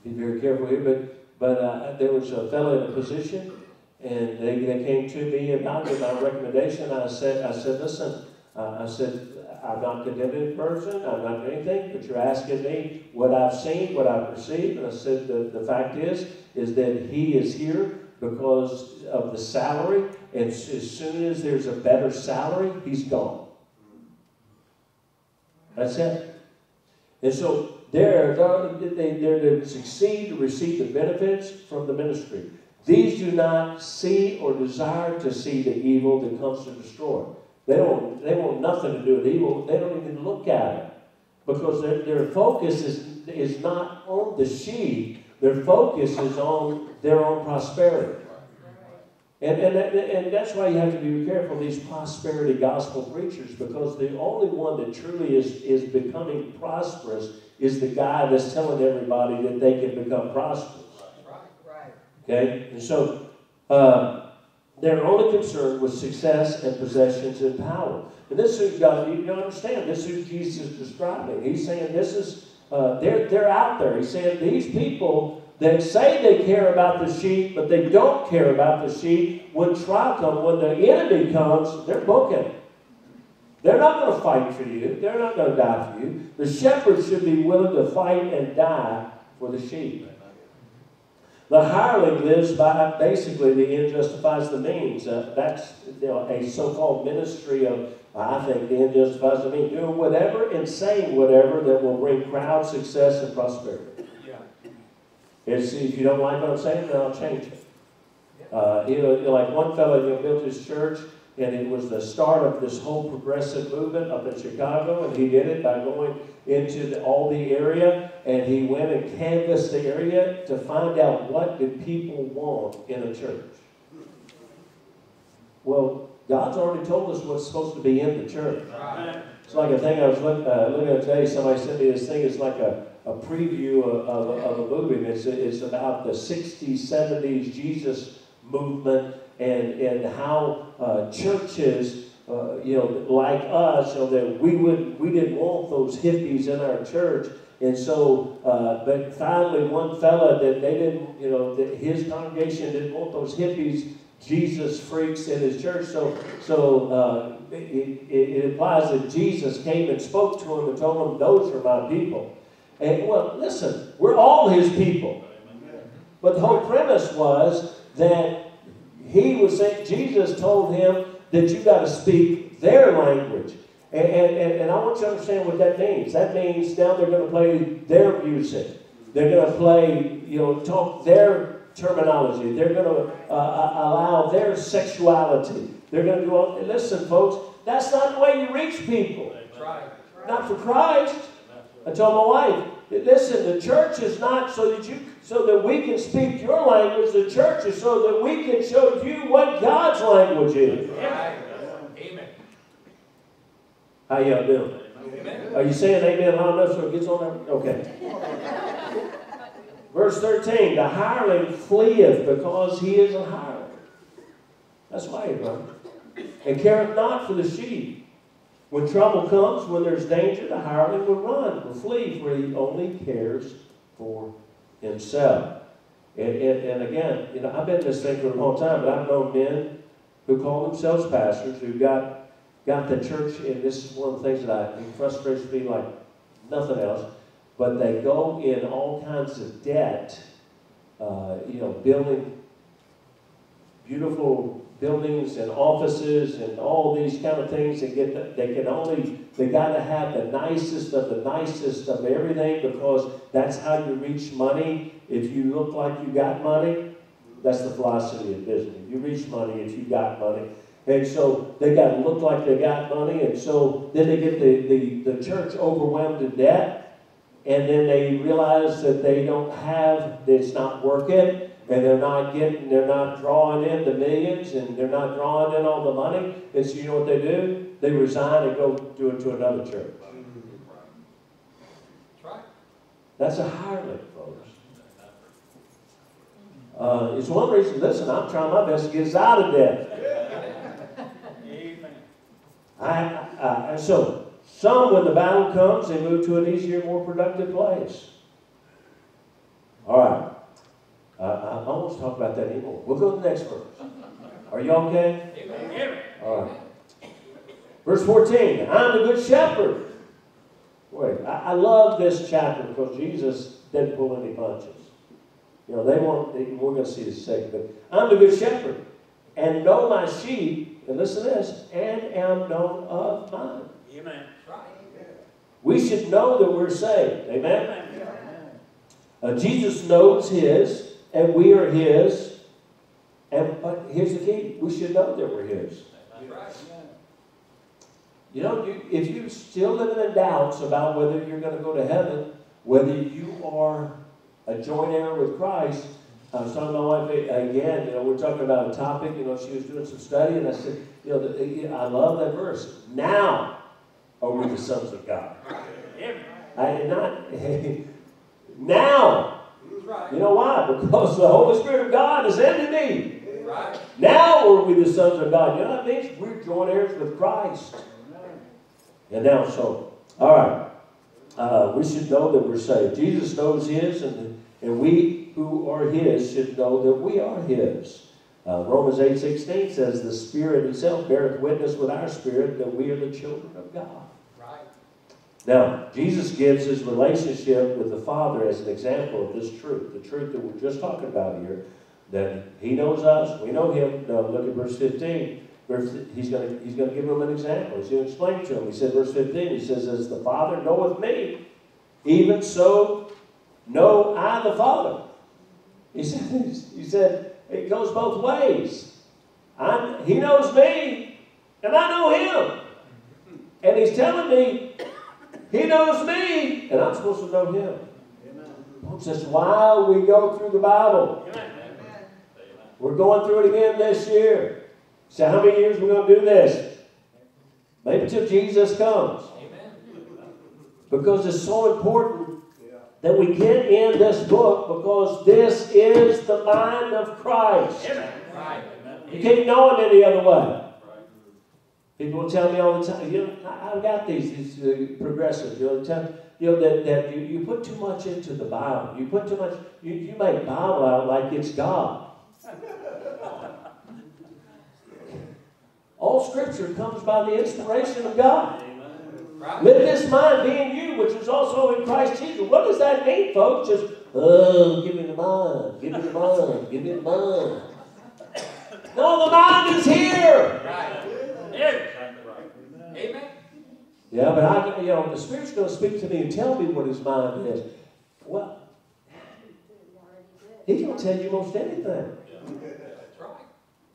be very careful here, but, but uh, there was a fellow in a position, and they, they came to me about it, my recommendation. I said, I said, listen, uh, I said, I'm not condemning the person, I'm not doing anything, but you're asking me what I've seen, what I've perceived. And I said, the, the fact is, is that he is here because of the salary, and as soon as there's a better salary, he's gone. That's it. And so they're, they- they're to succeed to receive the benefits from the ministry. These do not see or desire to see the evil that comes to destroy. They don't, they want nothing to do with evil. They don't even look at it. Because their, their focus is, is not on the sheep. Their focus is on their own prosperity. And, and, and that's why you have to be careful these prosperity gospel preachers because the only one that truly is, is becoming prosperous is the guy that's telling everybody that they can become prosperous. Okay? And so uh, they're only concerned with success and possessions and power. And this is God, you you understand, this is who Jesus is describing. He's saying this is, uh, they're, they're out there. He's saying these people that say they care about the sheep, but they don't care about the sheep, when trial comes, when the enemy comes, they're booking. They're not going to fight for you. They're not going to die for you. The shepherd should be willing to fight and die for the sheep. The hireling lives by basically the end justifies the means. Uh, that's you know, a so-called ministry of I think the end justifies the means, doing whatever and saying whatever that will bring crowd success and prosperity. It's, if you don't like what I'm saying, then I'll change it. Uh, you know, like one fellow you know, built his church, and it was the start of this whole progressive movement up in Chicago, and he did it by going into the, all the area, and he went and canvassed the area to find out what did people want in a church. Well, God's already told us what's supposed to be in the church. It's like a thing I was look, uh, looking at today. Somebody sent me this thing. It's like a, a preview of, of, of a movie. It's, it's about the 60s, 70s Jesus movement and, and how uh, churches, uh, you know, like us, you know, that we, would, we didn't want those hippies in our church. And so, uh, but finally, one fella that they didn't, you know, that his congregation didn't want those hippies, Jesus freaks in his church. So, so uh, it, it, it implies that Jesus came and spoke to him and told him, "Those are my people." And well, listen, we're all his people. But the whole premise was that he was saying, Jesus told him that you got to speak their language. And, and, and, I want you to understand what that means. That means now they're going to play their music. They're going to play, you know, talk their terminology. They're going to uh, allow their sexuality. They're going to do all. Listen, folks, that's not the way you reach people. Not for Christ. I told my wife, listen, the church is not so that you so that we can speak your language. The churches, so that we can show you what God's language is. Amen. How y'all doing? Are you saying amen loud enough so it gets on there? Okay. Verse 13, the hireling fleeth because he is a hireling. That's why he runs. And careth not for the sheep. When trouble comes, when there's danger, the hireling will run, will flee, for he only cares for himself. And, and, and again, you know, I've been in this thing for a long time, but I've known men who call themselves pastors who got got the church, and this is one of the things that I, it frustrates me like nothing else, but they go in all kinds of debt uh, you know, building beautiful buildings and offices and all these kind of things and get, the- they can only, they gotta have the nicest of the nicest of everything because that's how you reach money. If you look like you got money, that's the philosophy of business. You reach money if you got money. And so they gotta look like they got money and so then they get the, the, the church overwhelmed in debt and then they realize that they don't have, that it's not working, and they're not getting, they're not drawing in the millions, and they're not drawing in all the money, and so you know what they do? They resign and go do it to another church. That's right. That's a hireling, folks. Uh, it's one reason, listen, I'm trying my best to get us out of debt. Amen. I, I, and so, some, when the battle comes, they move to an easier, more productive place. All right. Uh, I don't talk about that anymore. We'll go to the next verse. Are you okay? Amen. All right. Verse 14. I'm the good shepherd. Wait, I, I love this chapter because Jesus didn't pull any punches. You know, they want, they, we're going to see this second, but I'm the good shepherd and know my sheep, and listen to this, and am known of mine. Amen. Right. We should know that we're saved. Amen? Uh, Jesus knows his, and we are his. And but here's the key: we should know that we're his. You know, you, if you're still living in doubts about whether you're going to go to heaven, whether you are a joint heir with Christ, uh, I was talking to my wife eh, again. You know, we're talking about a topic. You know, she was doing some study, and I said, you know, the, eh, I love that verse. Now are we the sons of God. I did not. [LAUGHS] now. Right. You know why? Because the Holy Spirit of God is in me. Right. Now are we the sons of God. You know what that means? We're joint heirs with Christ. And now, so, all right. Uh, we should know that we're saved. Jesus knows His, and, and we who are His should know that we are His. Uh, Romans 8 16 says, The Spirit Himself beareth witness with our spirit that we are the children of God. Right. Now, Jesus gives his relationship with the Father as an example of this truth, the truth that we're just talking about here, that he knows us, we know him. Now, look at verse 15. Verse, he's going to he's to give them an example. He's going to explain to them. He said, verse 15, he says, As the Father knoweth me, even so know I the Father. He [LAUGHS] said, he said it goes both ways. I'm, he knows me, and I know him. And he's telling me he knows me, and I'm supposed to know him. Folks, that's why we go through the Bible. We're going through it again this year. So how many years are we going to do this? Maybe till Jesus comes. Amen. Because it's so important that we get in this book because this is the mind of Christ. Right. You can't know it any other way. People will tell me all the time, you know, I- I've got these, these uh, progressives, you know, tell, you know that, that you, you put too much into the Bible. You put too much, you, you make Bible out like it's God. All scripture comes by the inspiration of God. Right. Let this mind be in you, which is also in Christ Jesus. What does that mean, folks? Just, oh, give me the mind, give me the mind, give me the mind. No, the mind is here. Right. Yeah. Amen. Yeah, but I, you know, the Spirit's going to speak to me and tell me what His mind is. Well, He's going to tell you most anything.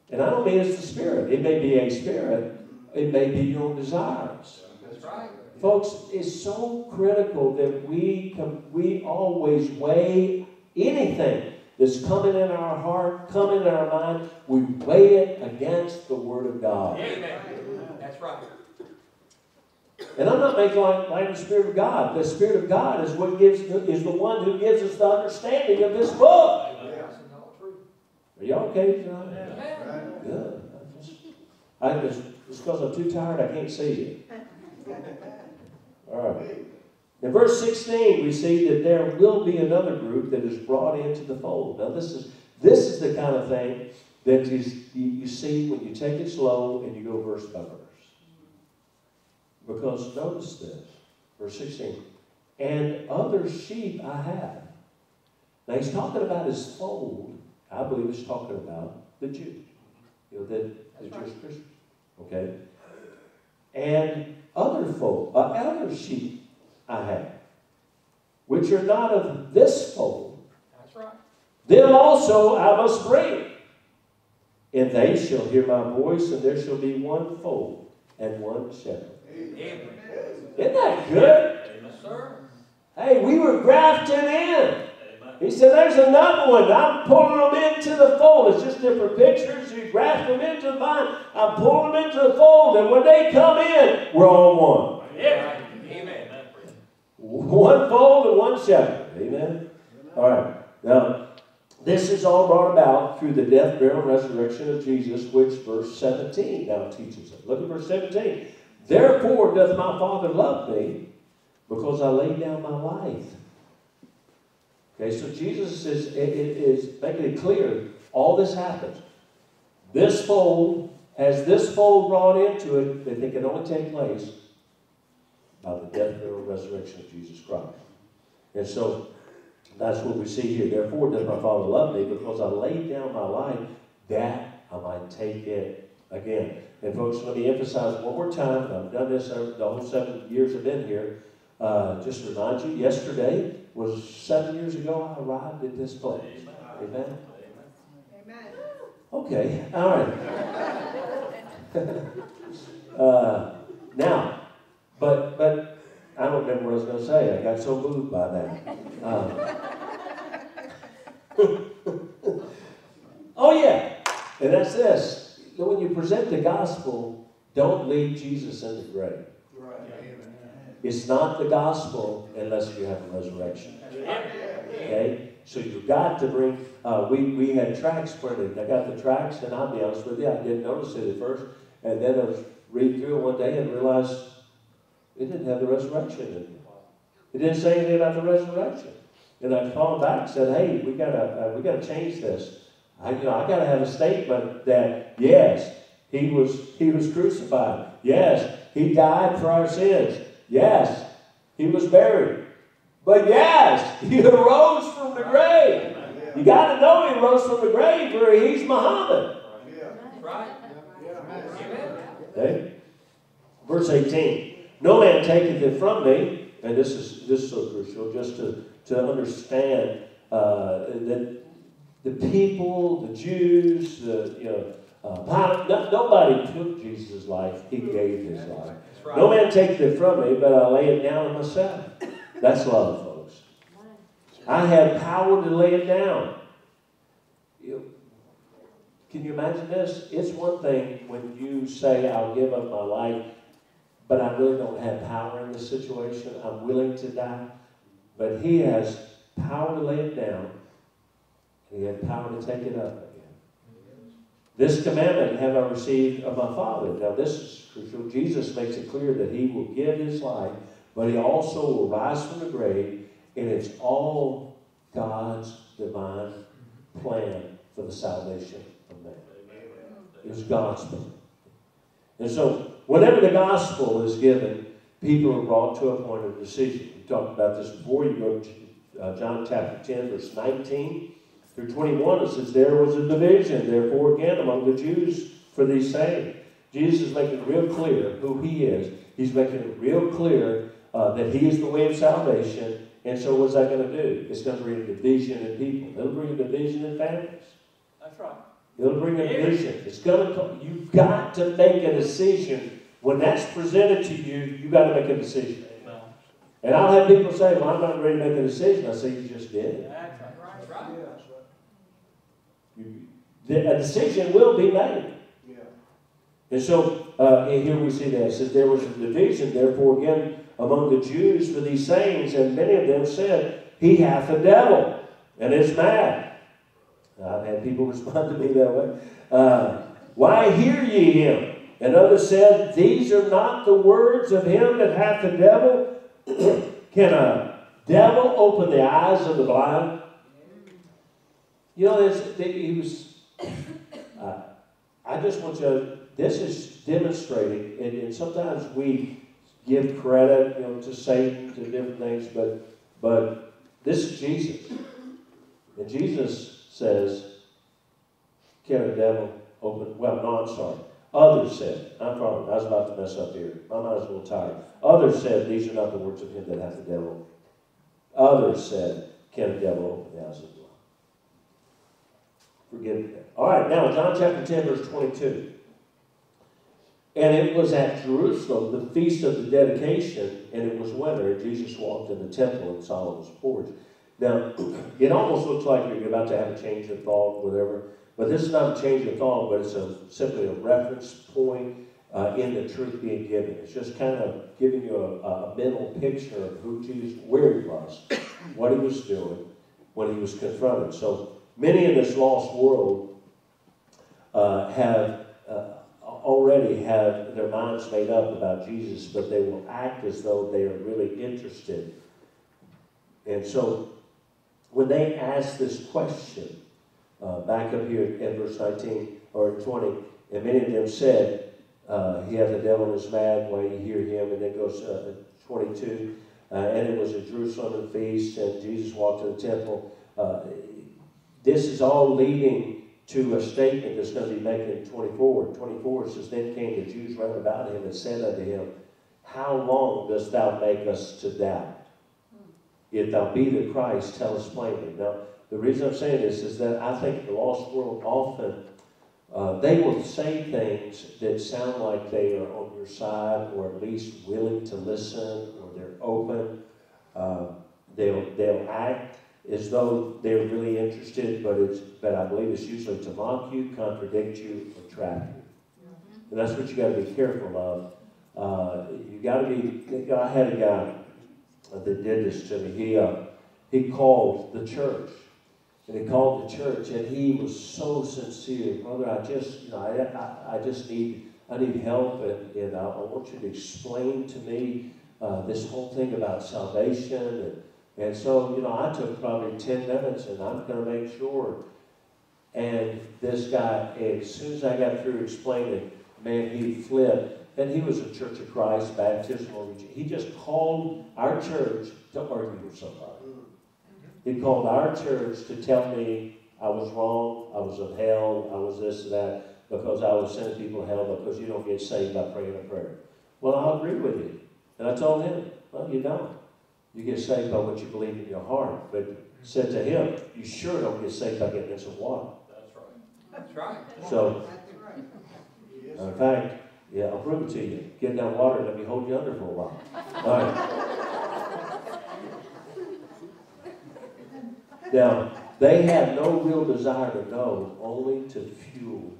That's right. And I don't mean it's the Spirit. It may be a spirit. It may be your own desires. That's right. Folks, it's so critical that we com- we always weigh anything that's coming in our heart, coming in our mind. We weigh it against the Word of God. Amen. That's right. And I'm not making like, like the Spirit of God. The Spirit of God is what gives is the one who gives us the understanding of this book. Are y'all okay tonight? Amen. Good. I just, I just it's because I'm too tired. I can't see you. All right. In verse 16, we see that there will be another group that is brought into the fold. Now, this is this is the kind of thing that is, you, you see when you take it slow and you go verse by verse. Because notice this, verse 16. And other sheep I have, Now he's talking about his fold. I believe he's talking about the Jews. You know, the, the Jewish Christians. Okay? And other fold, uh, other sheep I have, which are not of this fold. That's right. Them also I must bring. And they shall hear my voice, and there shall be one fold and one shepherd. Amen. Isn't that good? Yes, sir. Hey, we were grafted in. He said, There's another one. I'm pulling them into the fold. It's just different pictures. You graft them into the vine. I'm pulling them into the fold. And when they come in, we're all one. Yeah. Amen. One fold and one shepherd. Amen. All right. Now, this is all brought about through the death, burial, and resurrection of Jesus, which verse 17 now teaches us. Look at verse 17. Therefore doth my Father love me, because I laid down my life. Okay, so Jesus is, is making it clear all this happens. This fold has this fold brought into it that they can only take place by the death, burial, and resurrection of Jesus Christ. And so that's what we see here. Therefore does my Father love me, because I laid down my life that I might take it again. And folks, let me emphasize one more time, I've done this the whole seven years I've been here. Uh, just to remind you, yesterday was seven years ago I arrived at this place. Amen. Amen. Okay, all right. [LAUGHS] uh, now, but but I don't remember what I was going to say. I got so moved by that. Uh, [LAUGHS] oh yeah, and that's this. When you present the gospel, don't leave Jesus in the grave. It's not the gospel unless you have a resurrection. Okay? So you've got to bring, uh, we, we had tracks printed. I got the tracks, and I'll be honest with you, I didn't notice it at first. And then I was reading through it one day and realized it didn't have the resurrection in it. It didn't say anything about the resurrection. And I called back and said, hey, we gotta, uh, we gotta change this. I, you know, I gotta have a statement that, yes, he was, he was crucified. Yes, he died for our sins. Yes, he was buried. But yes, [LAUGHS] he arose from the grave. You got to know he rose from the grave or he's Muhammad. Right. Okay? Verse 18. No man taketh it from me, and this is this is so crucial, just to, to understand uh, that the people, the Jews, the you know, uh, no- nobody took Jesus' life. He gave his life. Right. No man taketh it from me, but I lay it down myself. That's love, folks. I have power to lay it down. You- Can you imagine this? It's one thing when you say, I'll give up my life, but I really don't have power in this situation. I'm willing to die. But he has power to lay it down, and he has power to take it up. This commandment have I received of my Father. Now, this is crucial. Jesus makes it clear that he will give his life, but he also will rise from the grave, and it's all God's divine plan for the salvation of man. It was God's plan. And so, whenever the gospel is given, people are brought to a point of decision. We talked about this before. You go to uh, John chapter 10, verse 19 through 21. It says, There was a division, therefore, again, among the Jews for these same. Jesus is making it real clear who he is. He's making it real clear uh, that he is the way of salvation. And so, what's that going to do? It's going to bring a division in people, it'll bring a division in families. That's right. It'll bring a vision. It's gonna come. You've got to make a decision. When that's presented to you, You've got to make a decision. And I'll have people say, "Well, I'm not ready to make a decision." I say, "You just did." That's right. Right. You, the- a decision will be made. Yeah. And so uh, and here we see that it says there was a division, therefore again among the Jews for these sayings, and many of them said, "He hath a devil and is mad." I've had people [LAUGHS] respond to me that way. Uh, Why hear ye him? And others said, These are not the words of him that hath the devil. [CLEARS THROAT] Can a devil open the eyes of the blind? You know, there's, he was. Uh, I just want you. This is demonstrating, and, and sometimes we give credit, you know, to Satan to different things, but but this is Jesus. And Jesus says, Can a devil open? Well, no, I'm sorry. Others said, I'm probably, I was about to mess up here. My mind's a little tired. Others said, These are not the words of him that hath the devil. Others said, Can a devil open the of the blind? All right, now John chapter 10, verse 22. And it was at Jerusalem, the feast of the dedication, and it was winter, and Jesus walked in the temple in Solomon's porch. Now, [CLEARS THROAT] it almost looks like you're about to have a change of thought, whatever, but this is not a change of thought, but it's a, simply a reference point uh, in the truth being given. It's just kind of giving you a, a mental picture of who Jesus, where he was, what he was doing when he was confronted. So many in this lost world uh, have uh, already have their minds made up about Jesus, but they will act as though they are really interested. And so when they ask this question, uh, back up here in verse 19 or 20, and many of them said, uh, He hath the devil in his mad, why you hear him? And then goes uh, 22, uh, and it was a Jerusalem feast, and Jesus walked to the temple. This is all leading to a statement that's going to be made in 24. 24 says, Then came the Jews round about him and said unto him, How long dost thou make us to doubt? If thou be the Christ, tell us plainly. Now, the reason I'm saying this is that I think the lost world often, uh, they will say things that sound like they are on your side or at least willing to listen or they're open. Uh, they'll, they'll act as though they're really interested, but it's but I believe it's usually to mock you, contradict you, or trap you. And that's what you got to be careful of. Uh, you got to be. I had a guy that did this to me. He uh, he called the church, and he called the church, and he was so sincere, brother. I just you know I, I, I just need I need help, and, and I, I want you to explain to me uh, this whole thing about salvation and. And so, you know, I took probably 10 minutes and I'm going to make sure. And this guy, as soon as I got through explaining, man, he flipped. And he was a Church of Christ baptismal. He just called our church to argue with somebody. He called our church to tell me I was wrong, I was of hell, I was this and that, because I was sending people to hell because you don't get saved by praying a prayer. Well, I agree with you. And I told him, well, you don't. You get saved by what you believe in your heart. But said to him, you sure don't get saved by getting in some water. That's right. That's right. So, in fact, yeah, I'll prove it to you. Get in that water and let me hold you under for a while. All right. Now, they have no real desire to know, only to fuel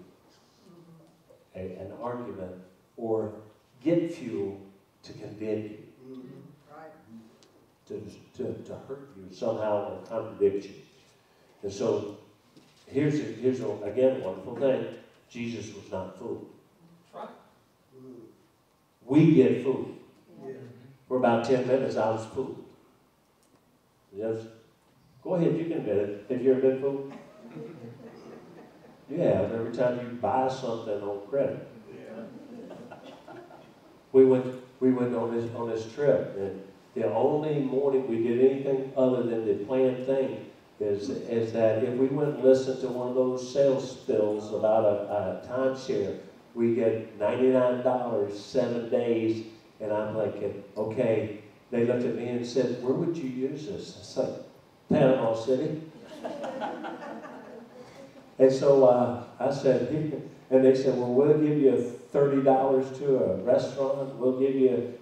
a, an argument or get fuel to condemn you to, to, to hurt you somehow or contradict you. And so here's, a, here's a, again a wonderful thing. Jesus was not fooled. Right. We get fooled. Yeah. For about 10 minutes, I was fooled. Yes? Go ahead, you can admit it. Have you ever been fooled? You have, every time you buy something on credit. Yeah. We went, we went on this, on this trip, and the only morning we did anything other than the planned thing is, is that if we went and listened to one of those sales spills about a, a timeshare, we get $99, seven days, and I'm thinking, okay, they looked at me and said, where would you use this? I said, Panama City. [LAUGHS] and so uh, I said, and they said, well, we'll give you $30 to a restaurant, we'll give you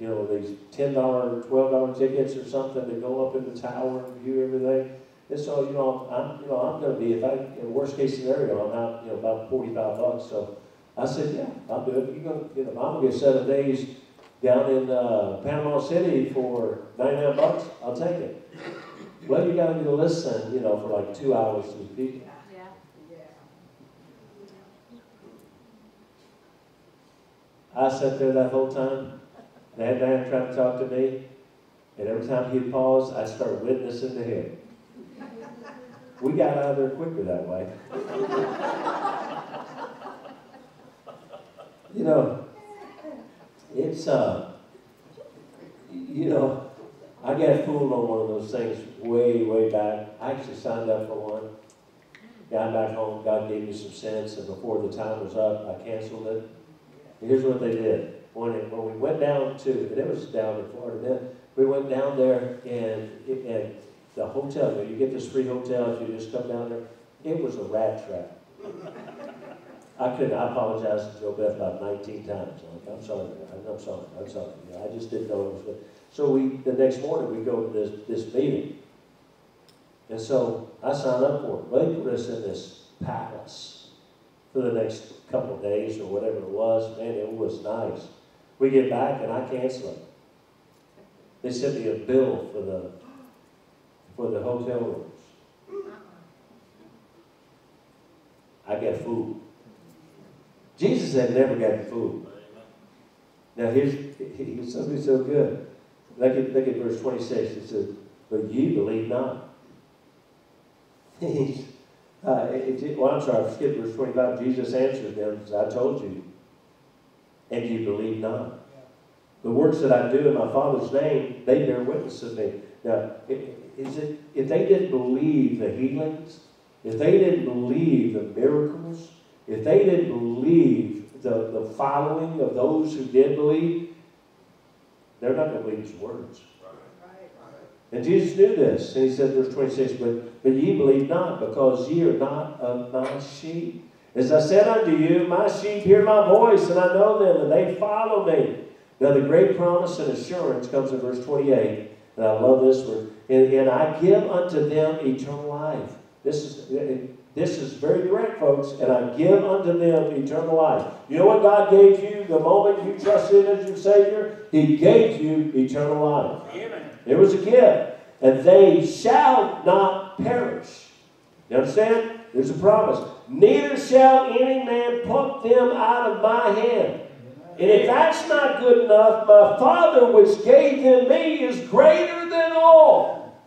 you know, these ten dollar, or twelve dollar tickets or something to go up in the tower and view everything. And so, you know, I'm, you know, I'm going to be if I, in the worst case scenario, I'm out, you know, about forty five bucks. So I said, yeah, I'll do it. You go, you know, I'm going to get seven days down in uh, Panama City for ninety nine bucks. I'll take it. Well, you got to listen, you know, for like two hours to the people. I sat there that whole time. That man tried to talk to me, and every time he'd pause, I started witnessing to him. We got out of there quicker that way. you know, it's, uh, you know, I got fooled on one of those things way, way back. I actually signed up for one. Got back home, God gave me some sense, and before the time was up, I canceled it. Here's what they did. When, it, when we went down to, and it was down in Florida then, we went down there and, and the hotel, you get this free hotel if you just come down there. It was a rat trap. I couldn't, I apologized to Joe Beth about 19 times. I'm like, I'm sorry, I'm sorry, I'm sorry. I just didn't know it was good. So we, the next morning, we go to this, this meeting. And so I signed up for it. Well, they put us in this palace for the next couple of days or whatever it was. Man, it was nice. We get back and I cancel it. They sent me a bill for the, for the hotel rooms. I got food. Jesus had never gotten food. Now here's, here's something so good. Look at, look at verse 26. It says, But ye believe not. [LAUGHS] He's, uh, it, well, I'm sorry, I skipped verse 25. Jesus answered them, as I told you, and ye believe not. The works that I do in my Father's name, they bear witness of me. Now, is it, if they didn't believe the healings, if they didn't believe the miracles, if they didn't believe the, the following of those who did believe, they're not going to believe his words. And Jesus knew this. And he said, verse 26, but, but ye believe not, because ye are not of my sheep. As I said unto you, my sheep hear my voice, and I know them, and they follow me. Now the great promise and assurance comes in verse 28, and I love this one. And, and I give unto them eternal life. This is this is very direct, folks. And I give unto them eternal life. You know what God gave you the moment you trusted as your Savior? He gave you eternal life. Amen. It was a gift. And they shall not perish. You understand? There's a promise. Neither shall any man pluck them out of my hand. And if that's not good enough, my Father which gave them me is greater than all.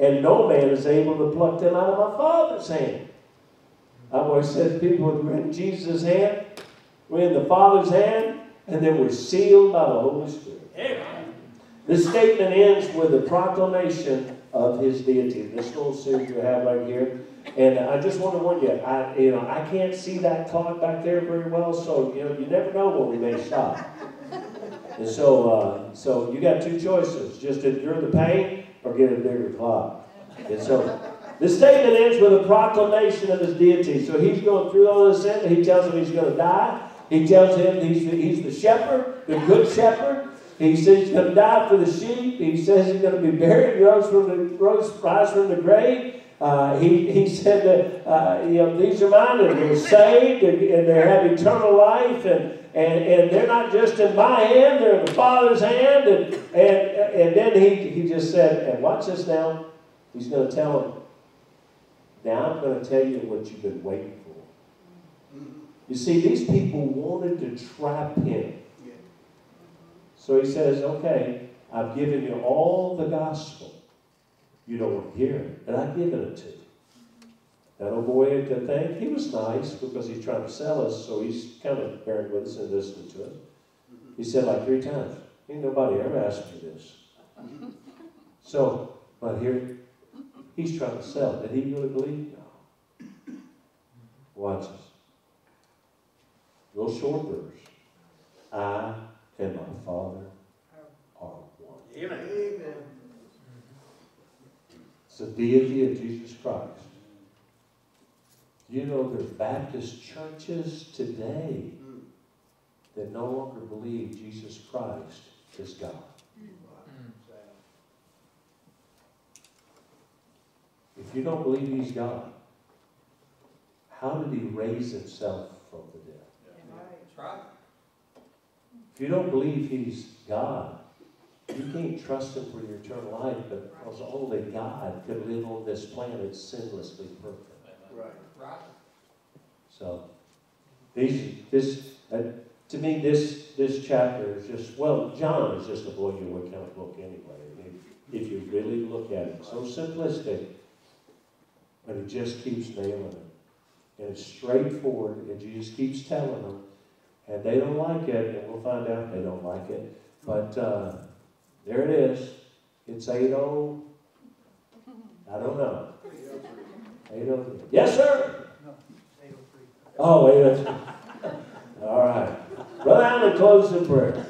And no man is able to pluck them out of my Father's hand. I've always said people, we're in Jesus' hand, we're in the Father's hand, and then we're sealed by the Holy Spirit. Amen. This statement ends with a proclamation of his deity. This little series you have right here. And I just want to warn you, I, you know, I can't see that clock back there very well, so you know, you never know when we may stop. And so, uh, so you got two choices: just endure the pain or get a bigger clock. And so, this statement ends with a proclamation of his deity. So he's going through all this, and he tells him he's going to die. He tells him he's the, he's the shepherd, the good shepherd. He says he's going to die for the sheep. He says he's going to be buried, rose from the rose, rise from the grave. Uh, he, he [LAUGHS] said that uh, you know these are mine, and they're saved, and, and they have eternal life, and, and and they're not just in my hand; they're in the Father's hand. And and and then he he just said, and watch this now. He's going to tell them. Now I'm going to tell you what you've been waiting for. You see, these people wanted to trap him. So he says, okay, I've given you all the gospel. You don't want to hear it, and I've given it to you. That old boy to think he was nice because he's trying to sell us, so he's kind of bearing with us and listening to us. He said like three times, ain't nobody ever asked me this. So, but here, he's trying to sell. Did he really believe? No. Watch this. Little short verse. I and my Father are one. Amen. Amen. It's the deity of Jesus Christ. You know, there's Baptist churches today that no longer believe Jesus Christ is God. If you don't believe He's God, how did He raise Himself from the dead? That's right. If you don't believe He's God, you can't trust Him for your eternal life because only God could live on this planet sinlessly perfect. Right. Right. So, these, this, uh, to me, this, this chapter is just, well, John is just a blow you away kind of book anyway. If, if you really look at it, so simplistic, but it just keeps nailing it. And it's straightforward, and Jesus keeps telling them, and they don't like it, and we'll find out they don't like it. But uh, there it is. It's eight oh, I don't know. Eight oh three. Yes, sir? Oh, eight oh three. All right. Brother Allen, close in prayer.